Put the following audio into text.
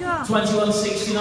God. 2169.